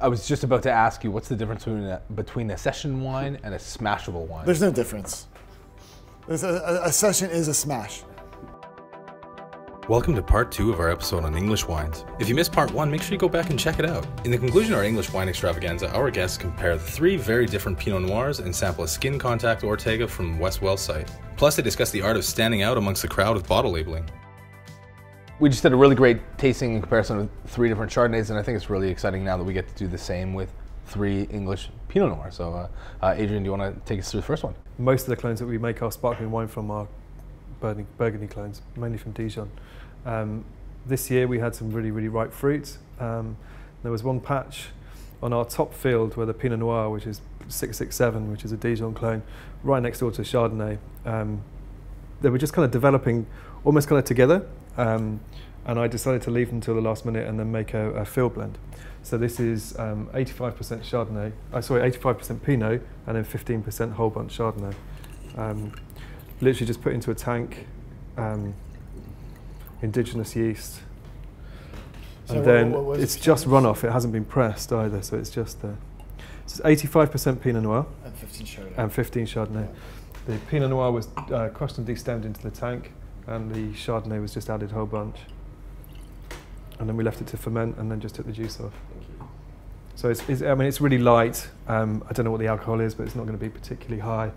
I was just about to ask you, what's the difference between a, between a session wine and a smashable wine? There's no difference. There's a, a, a session is a smash. Welcome to part two of our episode on English wines. If you missed part one, make sure you go back and check it out. In the conclusion of our English wine extravaganza, our guests compare the three very different Pinot Noirs and sample a skin contact Ortega from Westwell's site. Plus, they discuss the art of standing out amongst the crowd with bottle labeling. We just did a really great tasting in comparison with three different Chardonnays, and I think it's really exciting now that we get to do the same with three English Pinot Noirs. So, uh, uh, Adrian, do you want to take us through the first one? Most of the clones that we make our sparkling wine from are Burgundy, Burgundy clones, mainly from Dijon. Um, this year we had some really, really ripe fruit. Um, there was one patch on our top field where the Pinot Noir, which is 667, which is a Dijon clone, right next door to Chardonnay. Um, they were just kind of developing almost kind of together. Um, and I decided to leave them until the last minute and then make a, a field blend. So this is um, 85% Chardonnay, uh, sorry, 85% Pinot and then 15% whole bunch Chardonnay. Um, literally just put into a tank, um, indigenous yeast, So and what- then what was it's the just runoff. It hasn't been pressed either, so it's just uh, so it's 85% Pinot Noir And 15 Chardonnay. and 15 Chardonnay. The Pinot Noir was uh, crushed and destemmed into the tank, and the Chardonnay was just added whole bunch. And then we left it to ferment, and then just took the juice off. So it's, it's I mean, it's really light. Um, I don't know what the alcohol is, but it's not going to be particularly high.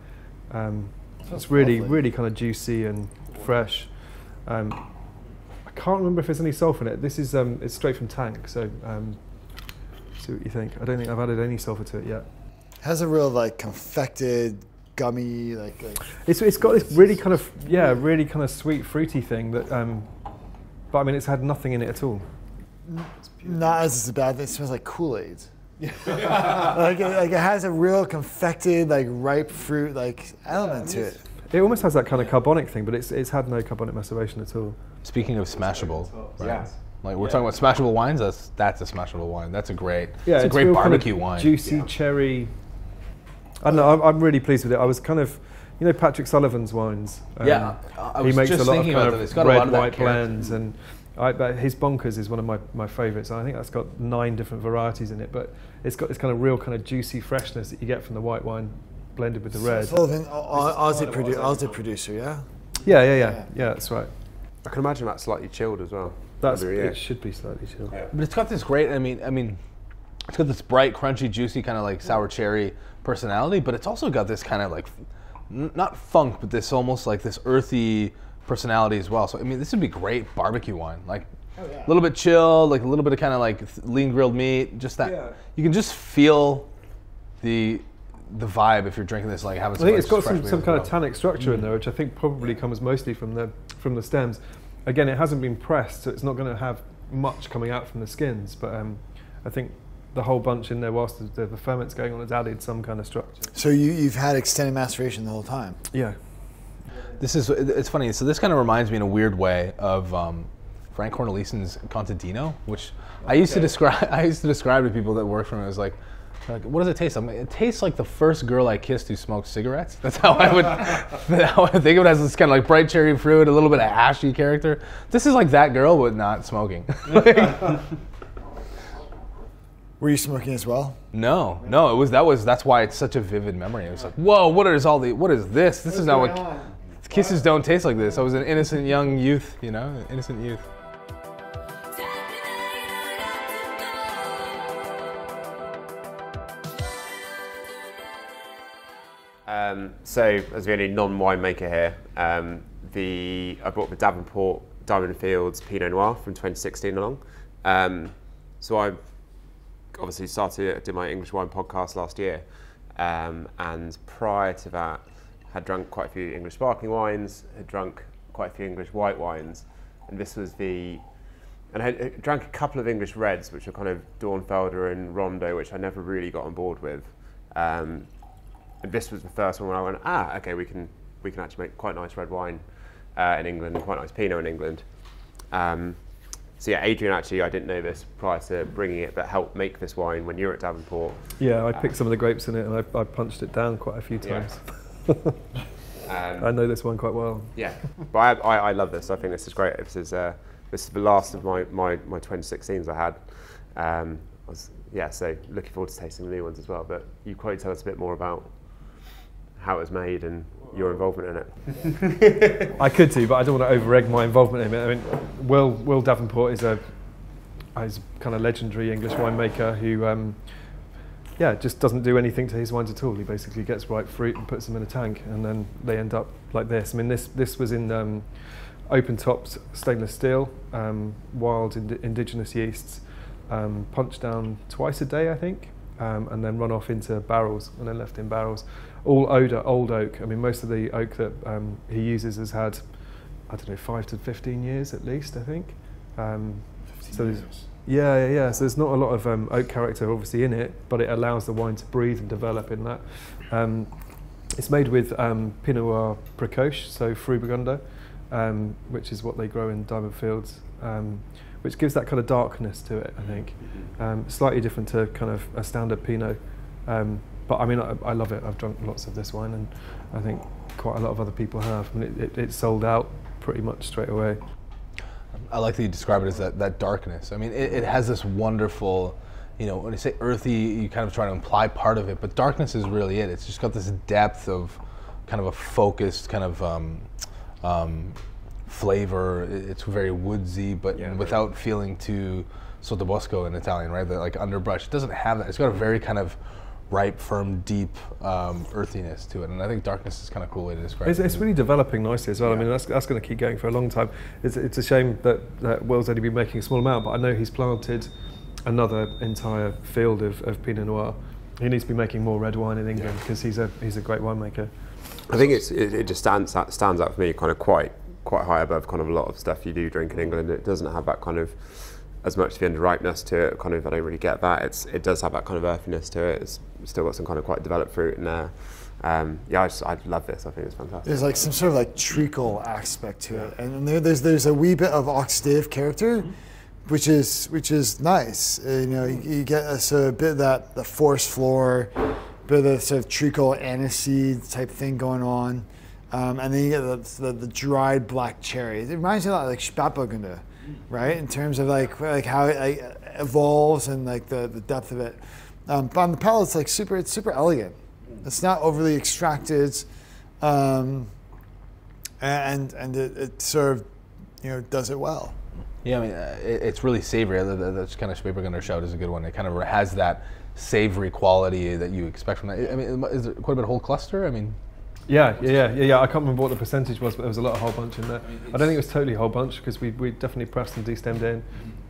Um, it's really, lovely. really kind of juicy and fresh. Um, I can't remember if there's any sulfur in it. This is um, it's straight from tank, so um, see what you think. I don't think I've added any sulfur to it yet. Has a real like confected, gummy, like, like It's, it's got this really kind of yeah, really kind of sweet fruity thing that, um, but I mean, it's had nothing in it at all. not as it's a bad thing. It smells like Kool Aid. like, it, like it has a real confected, like ripe fruit, like element to it. It almost has that kind of carbonic thing, but it's it's had no carbonic maceration at all. Speaking of smashable, right? Yeah. Like we're talking about smashable wines. That's that's a smashable wine. That's a great. Yeah, it's a great real kind of barbecue wine. Juicy cherry. I don't know. I'm, I'm really pleased with it. I was kind of, you know, Patrick Sullivan's wines. um, Yeah, I- I he was makes just a lot of thinking kind about of. It's got a red, lot of that white blends, and I, but his bonkers is one of my, my favourites. I think that's got nine different varieties in it, but it's got this kind of real kind of juicy freshness that you get from the white wine blended with the red. Sullivan, Au- Au- Aussie, produ- Aussie producer, yeah. Yeah, yeah, yeah, yeah. That's right. I can imagine that's slightly chilled as well. That's Maybe, yeah. it. Should be slightly chilled. But it's got this great. I mean, I mean, it's got this bright, crunchy, juicy kind of like sour cherry personality, but it's also got this kind of like, n- not funk, but this almost like this earthy personality as well. So I mean, this would be great barbecue wine. Like a little bit chill, like a little bit of kind of like lean grilled meat. Just that Yeah. you can just feel the the vibe if you're drinking this, like having. I think it's got some, some as kind well. of tannic structure in there, which I think probably comes mostly from the from the stems. Again, it hasn't been pressed, so it's not going to have much coming out from the skins. But um, I think the whole bunch in there, whilst the, the ferment's going on, has added some kind of structure. So you, you've had extended maceration the whole time. Yeah, This is it's funny. So this kind of reminds me in a weird way of um, Frank Cornelissen's Contadino, which I used to describe. I used to describe to people that work for him as like, like, what does it taste? I'm like, it tastes like the first girl I kissed who smoked cigarettes. That's how I would, how I think of it as this kind of like bright cherry fruit, a little bit of ashy character. This is like that girl, but not smoking. Were you smoking as well? no, no, it was that was that's why it's such a vivid memory. It was like, whoa, what is all the what is this? This is not what kisses don't taste like this. I was an innocent young youth, you know, innocent youth. Um, so, as the only non-winemaker here, um, the I brought the Davenport Diamond Fields Pinot Noir from 2016 along. Um, so I obviously started did my English wine podcast last year, um, and prior to that, had drunk quite a few English sparkling wines, had drunk quite a few English white wines, and this was the and I had- I drank a couple of English reds, which are kind of Dornfelder and Rondo, which I never really got on board with. Um, and this was the first one where I went, ah, okay, we can we can actually make quite nice red wine uh, in England, quite nice Pinot in England. Um, so yeah, Adrian actually, I didn't know this prior to bringing it, but helped make this wine when you were at Davenport. yeah. I picked some of the grapes in it, and I, I punched it down quite a few Yeah. times. Um, I know this one quite well. Yeah, but I, I, I love this. I think this is great. This is uh, this is the last of my, my, my 2016s I had. Um, I was, yeah, so looking forward to tasting the new ones as well. But you probably tell us a bit more about how it was made and your involvement in it. I could do, but I don't want to over egg my involvement in it. I mean, Will Will Davenport is a is kind of legendary English winemaker who. Um, yeah, just doesn't do anything to his wines at all. He basically gets ripe fruit and puts them in a tank, and then they end up like this. I mean, this this was in um, open topped stainless steel, um, wild ind- indigenous yeasts, um, punched down twice a day, I think, um, and then run off into barrels and then left in barrels. All odor, old oak. I mean, most of the oak that um, he uses has had, I don't know, five to fifteen years at least. I think. Um, so years. Yeah, yeah, yeah. So there's not a lot of um, oak character obviously in it, but it allows the wine to breathe and develop in that. Um, it's made with um, Pinot Noir Precoce, so Frühburgunder, um, which is what they grow in Diamond Fields, um, which gives that kind of darkness to it, I think. Um, slightly different to kind of a standard Pinot. But I mean, I, I, love it. I've drunk lots of this wine, and I think quite a lot of other people have. I mean, it, it, it sold out pretty much straight away. I like that you describe it as that, that darkness. I mean, it, it has this wonderful, you know, when you say earthy, you kind of try to imply part of it, but darkness is really it. It's just got this depth of kind of a focused kind of um, um, flavor. It's very woodsy, but yeah, without right. feeling too sottobosco in Italian, right? The, like underbrush. It doesn't have that. It's got a very kind of ripe, firm, deep um, earthiness to it. And I think darkness is kind of a cool way to describe it's, it. It's really developing nicely as well. Yeah. I mean, that's, that's going to keep going for a long time. It's, it's a shame that, that Will's only been making a small amount, but I know he's planted another entire field of, of Pinot Noir. He needs to be making more red wine in England because yeah. he's a he's a great winemaker. I think it's it, it, just stands out, stands out for me kind of quite quite high above kind of a lot of stuff you do drink in England. It doesn't have that kind of as much the underripeness to it. Kind of, I don't really get that. It's it does have that kind of earthiness to it. It's still got some kind of quite developed fruit in there. Um, yeah, I just I love this. I think it's fantastic. There's like some sort of like treacle aspect to it, and there, there's there's a wee bit of oxidative character, which is which is nice. Uh, you know, you, you get a sort of bit of that the forest floor, bit of the sort of treacle aniseed type thing going on. Um, and then you get the, the, the, dried black cherry. It reminds me a lot of like Spätburgunder right? In terms of like like how it like, evolves and like the, the depth of it. Um, but on the palate, it's like super. It's super elegant. It's not overly extracted, um, and and it, it, sort of you know does it well. Yeah, I mean uh, it, it's really savory. That's kind of Spätburgunder shout is a good one. It kind of has that savory quality that you expect from that. I mean, is there quite a bit of whole cluster? I mean. Yeah, yeah, yeah, yeah, yeah. I can't remember what the percentage was, but there was a lot of whole bunch in there. I, mean, I don't think it was totally whole bunch because we, we definitely pressed and destemmed in.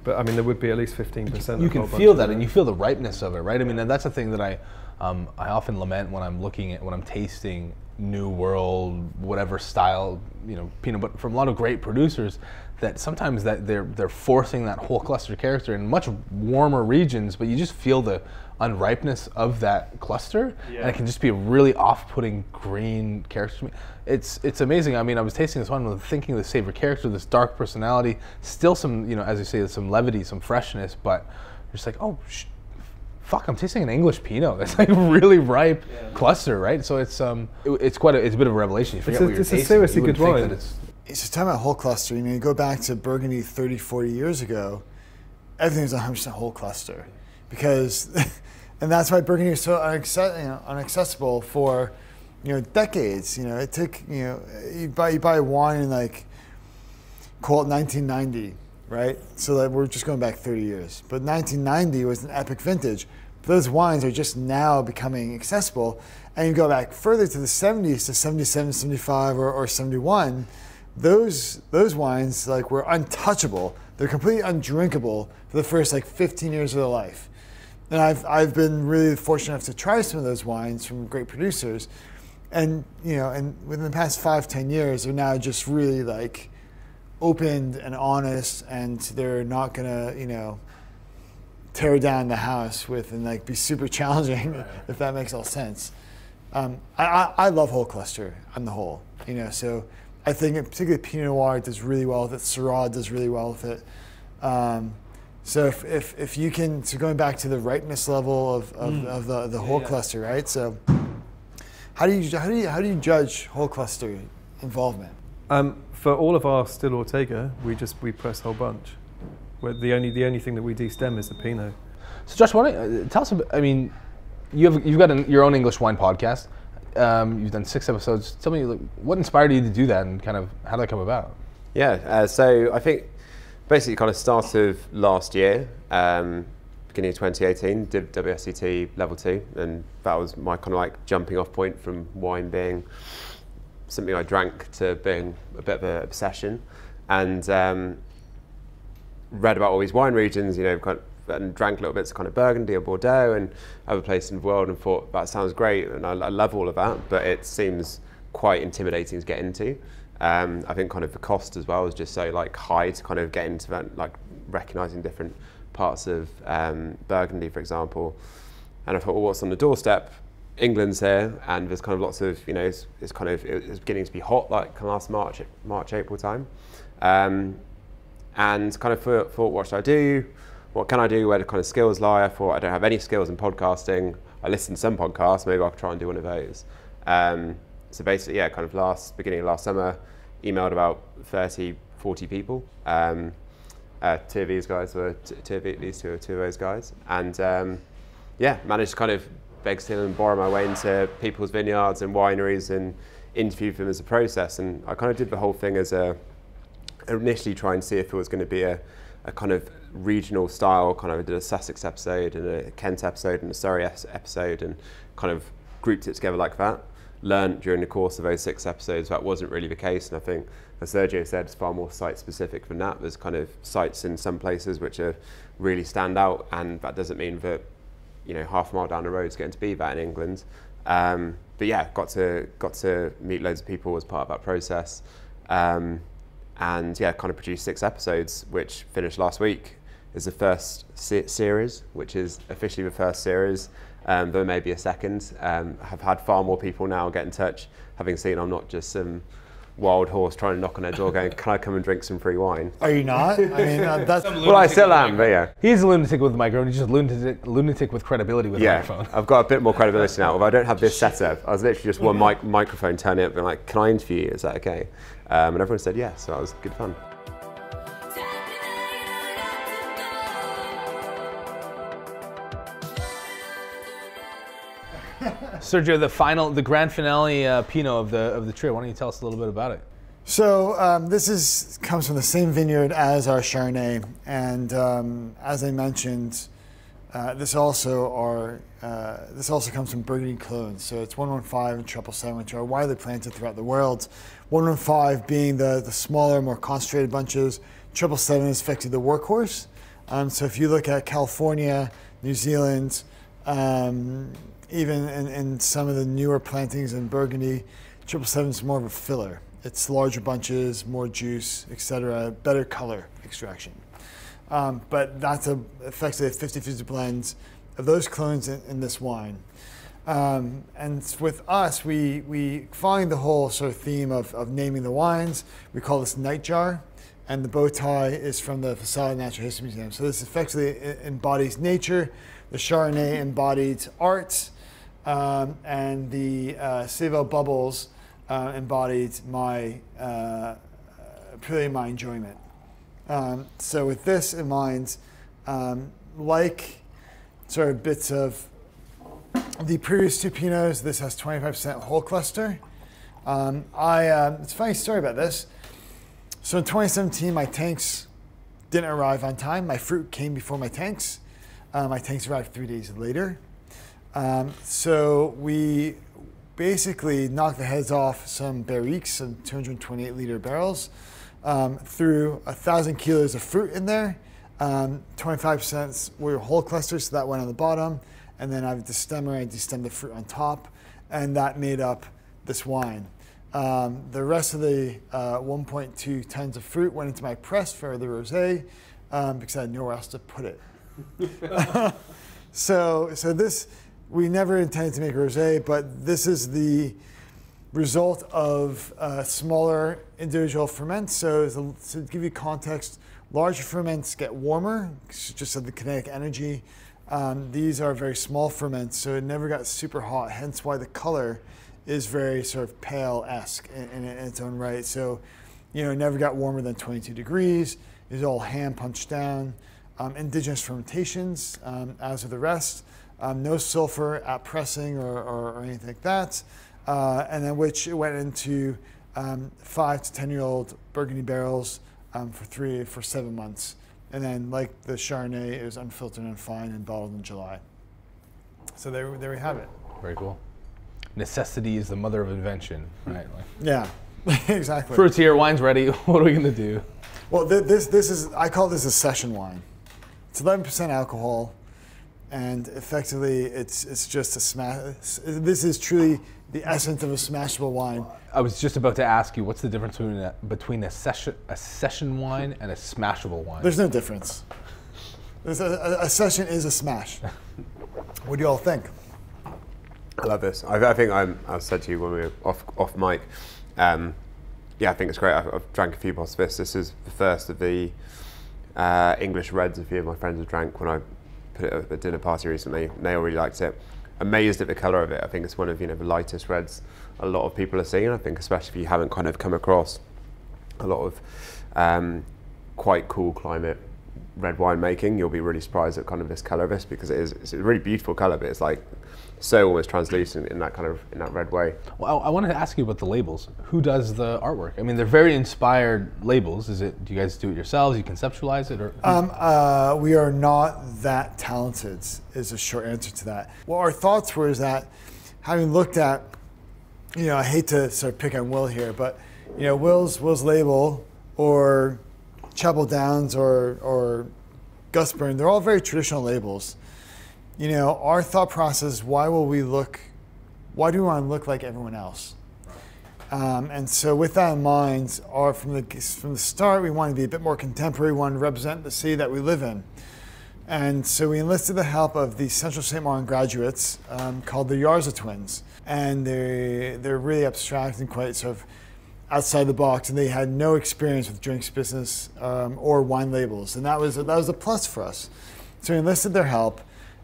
But I mean, there would be at least 15%. You can feel that and you feel the ripeness of it, right? I mean, that's the thing that I, um, I often lament when I'm looking at, when I'm tasting new world, whatever style, you know, Pinot, but from a lot of great producers, that sometimes that they're they're forcing that whole cluster character in much warmer regions, but you just feel the unripeness of that cluster, yeah. and it can just be a really off-putting green character to me. It's it's amazing. I mean, I was tasting this one, thinking the savor character, this dark personality, still some you know, as you say, some levity, some freshness, but just like oh. Sh- fuck, I'm tasting an English Pinot. That's like a really ripe yeah. cluster, right? So it's um, it, it's quite a, it's a bit of a revelation. You forget it's a, what you're it's tasting. a seriously good wine. It's, it's just talking about whole cluster. You know, you go back to Burgundy 30, 40 years ago, everything was 100% whole cluster because and that's why Burgundy is so inaccessible for you know decades. You know, it took you know you buy you buy wine in like call it 1990, right? So that we're just going back 30 years. But 1990 was an epic vintage. Those wines are just now becoming accessible. And you go back further to the 70s to 77, 75, or, or 71. Those those wines like were untouchable. They're completely undrinkable for the first like 15 years of their life. And I've, I've been really fortunate enough to try some of those wines from great producers. And, you know, and within the past five, ten years, they're now just really like opened and honest and they're not gonna, you know, tear down the house with and like be super challenging, if that makes all sense. Um, I, I, I, love whole cluster on the whole, you know, so I think particularly Pinot Noir does really well with it, Syrah does really well with it. Um, so if, if, if you can, so going back to the ripeness level of, of, mm. of the, the whole yeah, yeah. cluster, right? So how do you, how do you, how do you judge whole cluster involvement? Um, for all of our still Ortega, we just, we press whole bunch. Where the only, the only thing that we destem is the Pinot. So Josh, why don't, uh, tell us. About, I mean, you have you've got an, your own English wine podcast. Um, you've done six episodes. Tell me, like, what inspired you to do that, and kind of how did that come about? Yeah, uh, so I think basically kind of start of last year, um, beginning of 2018, did WSET level two, and that was my kind of like jumping off point from wine being something I drank to being a bit of an obsession, and um, read about all these wine regions, you know, kind of, and drank little bits of kind of Burgundy or Bordeaux and other places in the world, and thought that sounds great, and I, I love all of that, but it seems quite intimidating to get into. Um, I think kind of the cost as well is just so like high to kind of get into that, like recognizing different parts of um, Burgundy, for example. And I thought, well, what's on the doorstep? England's here, and there's kind of lots of, you know, it's, it's kind of it's beginning to be hot, like last March, March, April time. Um, and kind of thought, thought, what should I do? What can I do? Where the kind of skills lie? I thought I don't have any skills in podcasting. I listen to some podcasts. Maybe I'll try and do one of those. Um, so basically, yeah, kind of last beginning of last summer, emailed about 30, 40 people. Um, uh, two of these guys were two of these two, two of those guys, and um, yeah, managed to kind of beg, steal, and borrow my way into people's vineyards and wineries and interview them as a process. And I kind of did the whole thing as a initially try and see if it was going to be a, a kind of regional style. Kind of did a Sussex episode and a Kent episode and a Surrey episode, and kind of grouped it together like that learned during the course of those six episodes that wasn't really the case. And I think, as Sergio said, it's far more site specific than that. There's kind of sites in some places which are really stand out, and that doesn't mean that you know half a mile down the road is going to be that in England. Um, but yeah, got to got to meet loads of people as part of that process, um, and yeah, kind of produced six episodes, which finished last week. Is the first se- series, which is officially the first series. Um, there may be a second. Um, have had far more people now get in touch, having seen I'm not just some wild horse trying to knock on their door going, can I come and drink some free wine? Are you not? I mean, uh, that's well, I still am, but yeah. He's a lunatic with a microphone. He's just a lunatic, lunatic with credibility with yeah, a microphone. I've got a bit more credibility now. Although I don't have this setup, I was literally just one mic- microphone turning up and like, can I interview you? Is that okay? Um, and everyone said yes, so that was good fun. Sergio, the final, the grand finale uh, Pinot of the of the trio. Why don't you tell us a little bit about it? So um, this is comes from the same vineyard as our Chardonnay, and um, as I mentioned, uh, this also are uh, this also comes from Burgundy clones. So it's 115 and triple seven, which are widely planted throughout the world. 115 being the the smaller, more concentrated bunches. Triple seven is effectively the workhorse. Um, so if you look at California, New Zealand, um, even in, in, some of the newer plantings in Burgundy, triple seven is more of a filler. It's larger bunches, more juice, etc., better color extraction. Um, but that's a, effectively a 50-50 blend of those clones in, in this wine. Um, and with us, we, we find the whole sort of theme of, of naming the wines. We call this Nightjar, and the bow tie is from the Facade Natural History Museum. So this effectively embodies nature. The Chardonnay embodied art, um, and the uh, Céval bubbles uh, embodied my uh, purely my enjoyment. Um, so with this in mind, um, like sort of bits of the previous two Pinots, this has 25% whole cluster. Um, I uh, it's a funny story about this. So in 2017, my tanks didn't arrive on time. My fruit came before my tanks. Uh, my tanks arrived three days later. Um, so we basically knocked the heads off some barriques, some 228 liter barrels, um, threw a thousand kilos of fruit in there. Um, 25 cents were whole clusters, so that went on the bottom. And then I have the stemmer, I destemmed the fruit on top, and that made up this wine. Um, the rest of the uh, 1.2 tons of fruit went into my press for the rosé um, because I had nowhere else to put it. so, so this we never intended to make rosé, but this is the result of uh, smaller individual ferments. So, to give you context, larger ferments get warmer, just of the kinetic energy. Um, these are very small ferments, so it never got super hot, hence why the color is very sort of pale-esque in, in, in its own right. So, you know, it never got warmer than 22 degrees. It was all hand punched down. um, indigenous fermentations, um, as are the rest. Um, no sulfur at pressing or, or, or anything like that. Uh, and then which went into um, five to ten year old Burgundy barrels um, for three for seven months. And then, like the Chardonnay, it was unfiltered and fine and bottled in July. So there, there we have it. Very cool. Necessity is the mother of invention, right? Like, Yeah, exactly. fruits here, wine's ready. What are we gonna do? Well, th- this this is I call this a session wine. It's 11% alcohol, and effectively, it's it's just a smash. This is truly the essence of a smashable wine. I was just about to ask you, what's the difference between a, between a session a session wine and a smashable wine? There's no difference. There's a, a, a session is a smash. What do you all think? I love this. I, I think I'm, I said to you when we were off off mic. Um, yeah, I think it's great. I've, I've drank a few bottles of this. This is the first of the uh, English reds a few of my friends have drank when I put it at a dinner party recently. and They all really liked it. Amazed at the colour of it. I think it's one of you know the lightest reds a lot of people are seeing. I think especially if you haven't kind of come across a lot of um, quite cool climate red wine making, you'll be really surprised at kind of this colour of this because it is it's a really beautiful colour, but it's like so almost translucent in that kind of in that red way. Well, I I wanted to ask you about the labels. Who does the artwork? I mean, they're very inspired labels. Is it? Do you guys do it yourselves? You conceptualize it, or Um, uh, we are not that talented, is a short answer to that. Well, our thoughts were is that having looked at, you know, I hate to sort of pick on Will here, but you know, Will's Will's label or Chapel Down's or or Gusbourne, they're all very traditional labels. You know, our thought process: why will we look? Why do we want to look like everyone else? Um, and so, with that in mind, our, from the from the start, we wanted to be a bit more contemporary. We wanted to represent the city that we live in, and so we enlisted the help of the Central St. Martin graduates um, called the Yarza Twins, and they they're really abstract and quite sort of outside the box, and they had no experience with drinks business um, or wine labels, and that was that was a plus for us. So we enlisted their help,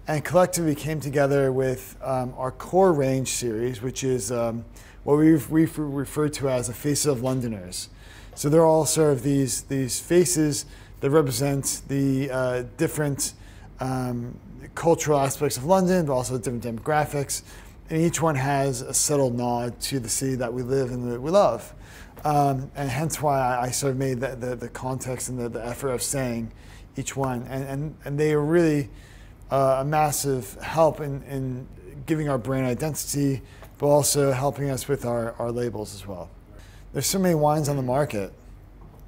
and collectively came together with um, our core range series, which is um, what we refer to as the Faces of Londoners. So they're all sort of these these faces that represent the uh, different um, cultural aspects of London, but also different demographics. And each one has a subtle nod to the city that we live and that we love. Um, and hence why I, I sort of made the, the, the context and the, the effort of saying each one. And, and, and they are really uh, a massive help in, in giving our brand identity, but also helping us with our, our labels as well. There's so many wines on the market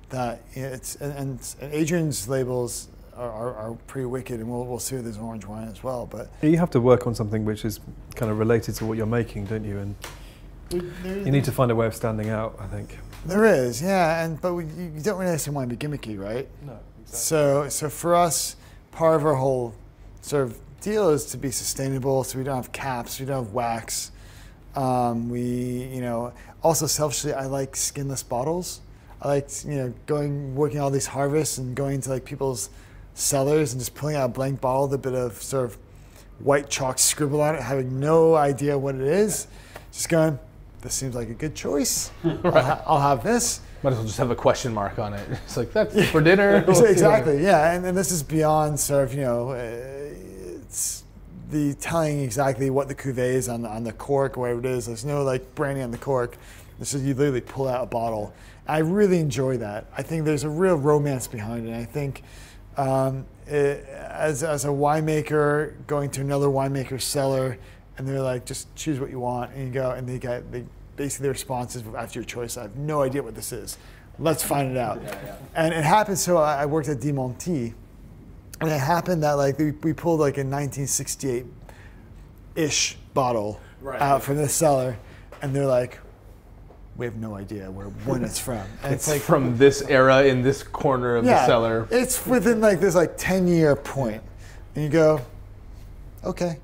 that it's, and, and Adrian's labels are, are, are pretty wicked, and we'll, we'll see with his orange wine as well. But You have to work on something which is kind of related to what you're making, don't you? And you need to find a way of standing out, I think. There is, yeah, and but we, you you don't really necessarily want to be gimmicky, right? No, Exactly. So, so for us, part of our whole sort of deal is to be sustainable. So we don't have caps, we don't have wax. Um, we, you know, also selfishly, I like skinless bottles. I like, you know, going working all these harvests and going to like people's cellars and just pulling out a blank bottle with a bit of sort of white chalk scribble on it, having no idea what it is. Just going, this seems like a good choice. I'll, ha- I'll have this. might as well just have a question mark on it. It's like that's for dinner. Ex- exactly, yeah, and, and this is beyond sort of you know, uh, it's the telling exactly what the cuvee is on the, on the cork, or whatever it is. There's no like branding on the cork. This is you literally pull out a bottle. I really enjoy that. I think there's a real romance behind it. I think um, it, as as a winemaker going to another winemaker's cellar, and they're like, just choose what you want, and you go, and they get they basically the response is after your choice. I have no idea what this is. Let's find it out. And it happened. So I I worked at Dimonti, and it happened that like we, we pulled like a 1968 ish bottle out from the cellar, and they're like, we have no idea where when it's from. And It's like from this era in this corner of the cellar. It's within like this like 10 year point. And you go, okay,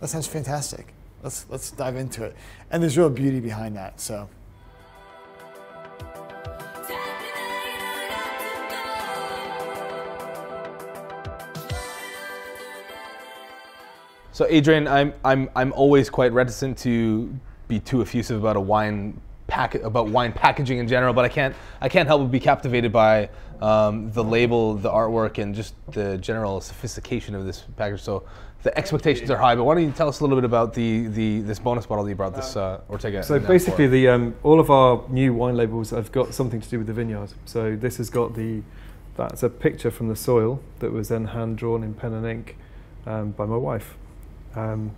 that sounds fantastic. Let's let's dive into it. And there's real beauty behind that. So So Adrian, I'm I'm I'm always quite reticent to be too effusive about a wine pack about wine packaging in general, but I can't I can't help but be captivated by um, the label, the artwork, and just the general sophistication of this package. So the expectations are high. But why don't you tell us a little bit about the, the this bonus bottle that you brought, this uh, Ortega? So basically, the um, all of our new wine labels have got something to do with the vineyard. So this has got the that's a picture from the soil that was then hand drawn in pen and ink um, by my wife. Um,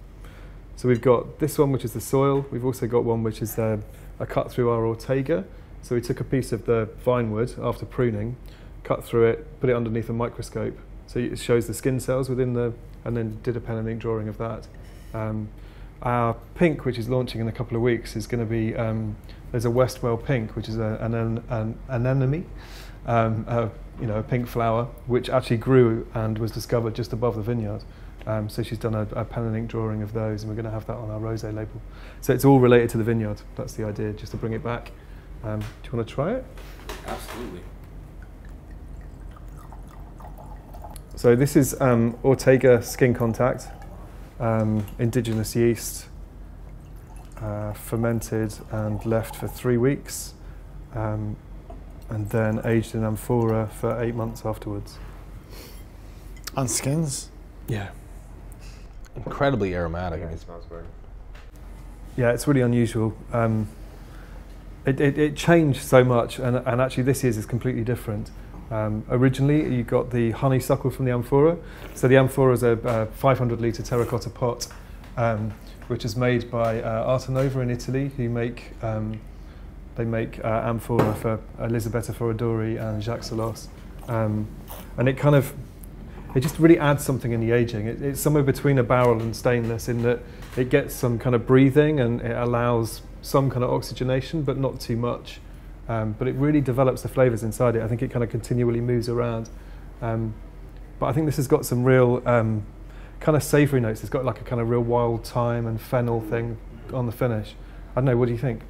so we've got this one, which is the soil. We've also got one which is uh, a cut through our Ortega. So we took a piece of the vine wood after pruning, cut through it, put it underneath a microscope. So it shows the skin cells within the, and then did a pen and ink drawing of that. Um, our pink, which is launching in a couple of weeks, is going to be um, there's a Westwell pink, which is a, an, an, an anemone, um, a, you know, a pink flower, which actually grew and was discovered just above the vineyard. Um, so she's done a, a pen and ink drawing of those, and we're going to have that on our rosé label. So it's all related to the vineyard. That's the idea, just to bring it back. Um, do you want to try it? Absolutely. So this is um, Ortega Skin Contact, um, indigenous yeast, uh, fermented and left for three weeks, um, and then aged in amphora for eight months afterwards. On skins? Yeah. incredibly aromatic. Yeah, it smells great. Yeah, it's really unusual. Um, it, it, it changed so much, and, and actually this year's is completely different. Um, originally, you got the honeysuckle from the amphora. So the amphora is a, a 500 litre terracotta pot, um, which is made by uh, Arte Nova in Italy, who make um, they make uh, amphora for Elisabetta Foradori and Jacques Selosse, um, and it kind of it just really adds something in the aging. It, it's somewhere between a barrel and stainless in that it gets some kind of breathing and it allows some kind of oxygenation, but not too much. Um, but it really develops the flavours inside it. I think it kind of continually moves around. Um, but I think this has got some real um, kind of savoury notes. It's got like a kind of real wild thyme and fennel thing on the finish. I don't know. What do you think?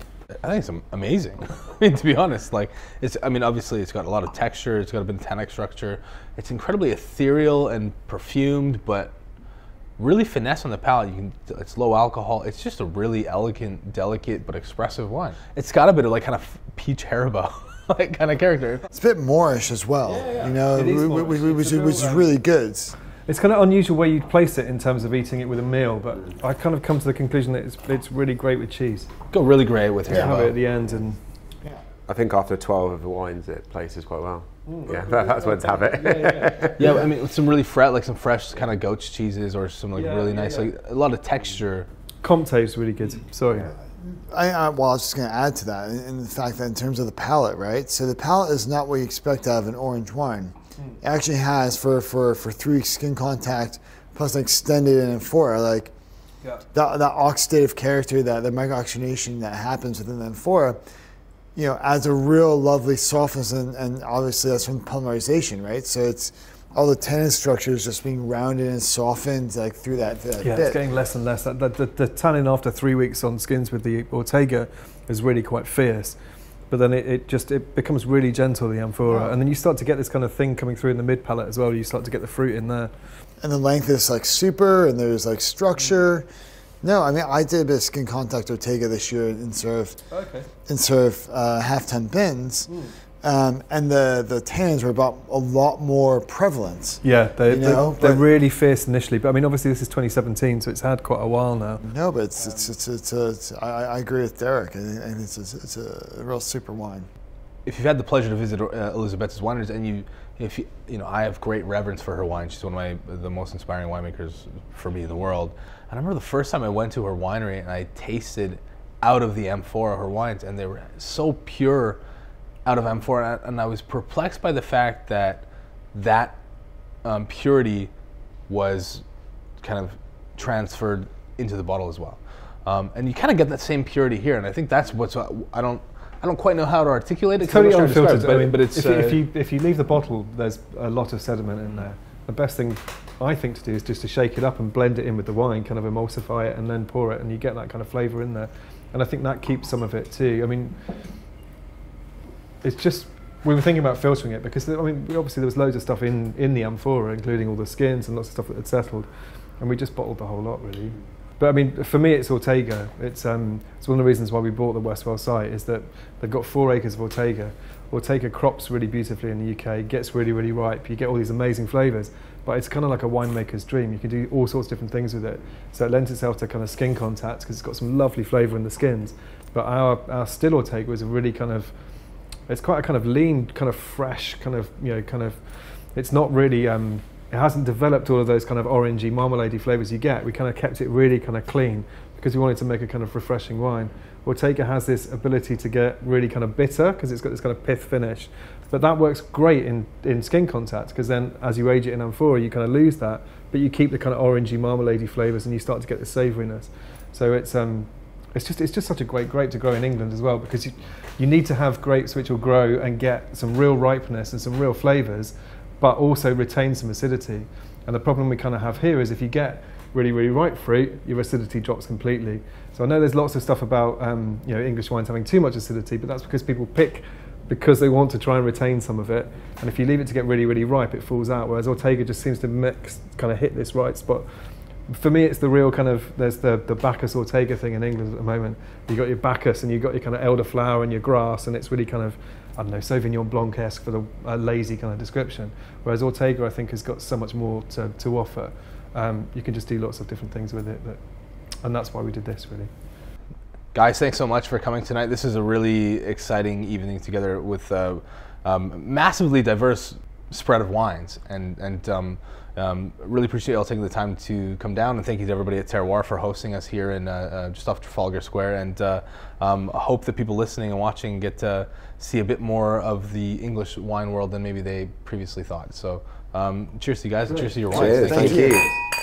I think it's amazing. I mean, to be honest, like it's. I mean, obviously, it's got a lot of texture. It's got a tannic structure. It's incredibly ethereal and perfumed, but really finesse on the palate. You can. It's low alcohol. It's just a really elegant, delicate, but expressive wine. It's got a bit of like kind of peach haribo, like kind of character. It's a bit moreish as well. You know, It is wh- wh- moreish. wh- which, is- which is really good. It's kind of unusual where you'd place it in terms of eating it with a meal, but I kind of come to the conclusion that it's, it's really great with cheese. Go really great with You have it at the end and I think after 12 of the wines, it places quite well. Mm. Yeah, that, that's when to have it. Yeah, I mean, some really fresh, like some fresh kind of goat's cheeses or some like Yeah, really nice, yeah. like a lot of texture. Comte is really good. Sorry. I, I, well, I was just going to add to that, in, in the fact that in terms of the palate, right? So the palate is not what you expect out of an orange wine. Mm. It actually has for for for three skin contact plus extended in amphora, like Yeah. that that oxidative character, that the microoxygenation that happens within the amphora, you know, adds a real lovely softness, and, and obviously that's from polymerization, right? So it's all the tannin structures just being rounded and softened like through that, through that Yeah, bit. it's getting less and less. The, the, the tannin after three weeks on skins with the Ortega is really quite fierce. But then it, it just it becomes really gentle, the amphora. And then you start to get this kind of thing coming through in the mid palate as well. You start to get the fruit in there. and the length is like super, and there's like structure. Mm. No, I mean I did a bit of skin contact Ortega this year in sort of Okay. in sort uh, half ton bins, um, and the the tannins were about a lot more prevalent. Yeah, they, You know, they, they're but- really fierce initially. But I mean, obviously, this is 2017, so it's had quite a while now. No, but it's it's it's, it's, a, it's I, I agree with Derek. I think, I it's, a, it's a real super wine. if you've had the pleasure to visit uh, Elizabeth's wineries, and you, if you, you know, I have great reverence for her wine. She's one of my the most inspiring winemakers for me in the world. And I remember the first time I went to her winery and I tasted out of the amphora her wines, and they were so pure out of amphora, and I was perplexed by the fact that that um, purity was kind of transferred into the bottle as well. Um, and you kind of get that same purity here, and I think that's what's uh, I don't I don't quite know how to articulate it. I'm Totally unfiltered. it, I mean, but, but it's if, you, if uh, you if you leave the bottle, there's a lot of sediment in there. The best thing I think to do is just to shake it up and blend it in with the wine, kind of emulsify it, and then pour it, and you get that kind of flavour in there. And I think that keeps some of it too. I mean, it's just we were thinking about filtering it because I mean, obviously there was loads of stuff in in the amphora, including all the skins and lots of stuff that had settled, and we just bottled the whole lot really. But I mean, for me, it's Ortega. It's um, it's one of the reasons why we bought the Westwell site is that they've got four acres of Ortega. Ortega crops really beautifully in the UK, gets really really ripe. You get all these amazing flavours, but it's kind of like a winemaker's dream. You can do all sorts of different things with it. So it lends itself to kind of skin contact because it's got some lovely flavour in the skins. But our our still Ortega is a really kind of it's quite a kind of lean, kind of fresh, kind of you know, kind of. It's not really. Um, it hasn't developed all of those kind of orangey, marmalade flavours you get. We kind of kept it really kind of clean because we wanted to make a kind of refreshing wine. Ortega has this ability to get really kind of bitter because it's got this kind of pith finish. But that works great in, in skin contact because then as you age it in amphora, you kind of lose that, but you keep the kind of orangey, marmalade flavours and you start to get the savouriness. So it's, um, it's, just, it's just such a great grape to grow in England as well because you, you need to have grapes which will grow and get some real ripeness and some real flavours but also retain some acidity. And the problem we kind of have here is if you get really, really ripe fruit, your acidity drops completely. So I know there's lots of stuff about um, you know English wines having too much acidity, but that's because people pick because they want to try and retain some of it. And if you leave it to get really, really ripe, it falls out. Whereas Ortega just seems to mix, kind of hit this right spot. For me, it's the real kind of there's the the Bacchus Ortega thing in England at the moment. You got your Bacchus and you got your kind of elderflower and your grass, and it's really kind of I don't know, Sauvignon Blanc esque for the uh, lazy kind of description. Whereas Ortega, I think, has got so much more to, to offer. Um, you can just do lots of different things with it. And that's why we did this, really. Guys, thanks so much for coming tonight. This is a really exciting evening together with a um, massively diverse spread of wines. And, and um, um, really appreciate y'all taking the time to come down, and thank you to everybody at Terroir for hosting us here in uh, uh, just off Trafalgar Square. And uh, um, hope that people listening and watching get to see a bit more of the English wine world than maybe they previously thought. So, um, cheers to you guys, cheers to your wines. Cheers. Thank Thank you. you.